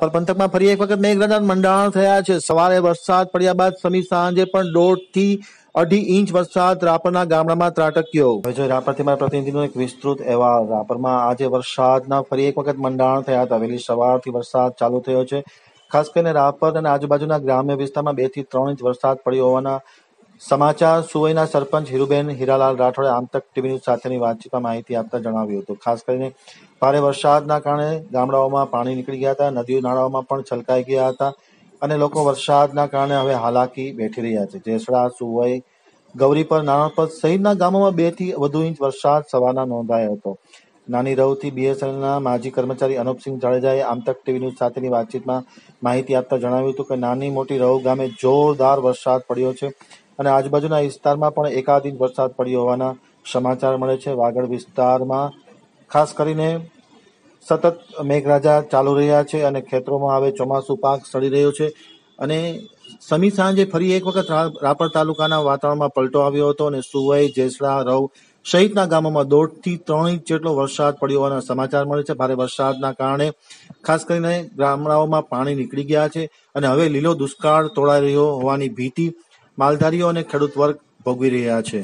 રાપર પંથકમાં ફરી એક વખત મેઘરાજા મંડાણ થયા છે. સવારે વરસાદ પડ્યા બાદ સમી સાંજે પણ દોઢથી અઢી ઇંચ વરસાદ રાપરના ગામડામાં ત્રાટક્યો. હવે જોઈએ મારા પ્રતિનિધિનો એક વિસ્તૃત અહેવાલ. રાપરમાં આજે વરસાદના ફરી એક વખત મંડાણ થયા હતા. વહેલી સવારથી વરસાદ ચાલુ થયો છે. ખાસ કરીને રાપર અને આજુબાજુના ગ્રામ્ય વિસ્તારમાં બેથી ત્રણ ઇંચ વરસાદ પડ્યો હોવાના સમાચાર સુવઈના સરપંચ હિરુબેન હીરાલાલ રાઠોડે આમતક ટીવી ન્યૂઝ સાથેની વાતચીતમાં માહિતી આપતા જણાવ્યું હતું. ખાસ કરીને ભારે વરસાદના કારણે ગામડાઓમાં પાણી નીકળી ગયા હતા, નદીઓ નાળાઓમાં પણ છલકાઈ ગયા હતા અને લોકો વરસાદના કારણે હવે હાલાકી બેઠી રહ્યા છે. જેસડા, સુવઈ ગૌરીપર નાણાપદ સહિતના ગામોમાં બેથી વધુ ઇંચ વરસાદ સવારના નોંધાયો હતો. નાની રવથી બીએસએલના માજી કર્મચારી અનુપસિંહ જાડેજાએ આમતક ટીવી ન્યૂઝ સાથેની વાતચીતમાં માહિતી આપતા જણાવ્યું હતું કે નાની મોટી રવ ગામે જોરદાર વરસાદ પડ્યો છે. અને આજુબાજુના વિસ્તારમાં પણ એકાદ ઇંચ વરસાદ પડ્યો હોવાના સમાચાર મળે છે. વાગડ વિસ્તારમાં ખાસ કરીને સતત મેઘરાજા ચાલુ રહ્યા છે અને ખેતરોમાં હવે ચોમાસું પાક સડી રહ્યો છે. અને સમી સાંજે ફરી એક વખત રાપર તાલુકાના વાતાવરણમાં પલટો આવ્યો હતો અને સુવઈ, જેસડા, રવ સહિતના ગામોમાં દોઢથી ત્રણ ઇંચ જેટલો વરસાદ પડ્યો હોવાના સમાચાર મળે છે. ભારે વરસાદના કારણે ખાસ કરીને ગામડાઓમાં પાણી નીકળી ગયા છે અને હવે લીલો દુષ્કાળ તોડાઈ રહ્યો હોવાની ભીતિ માલધારીઓ અને ખેડૂત વર્ગ ભોગવી રહ્યા છે.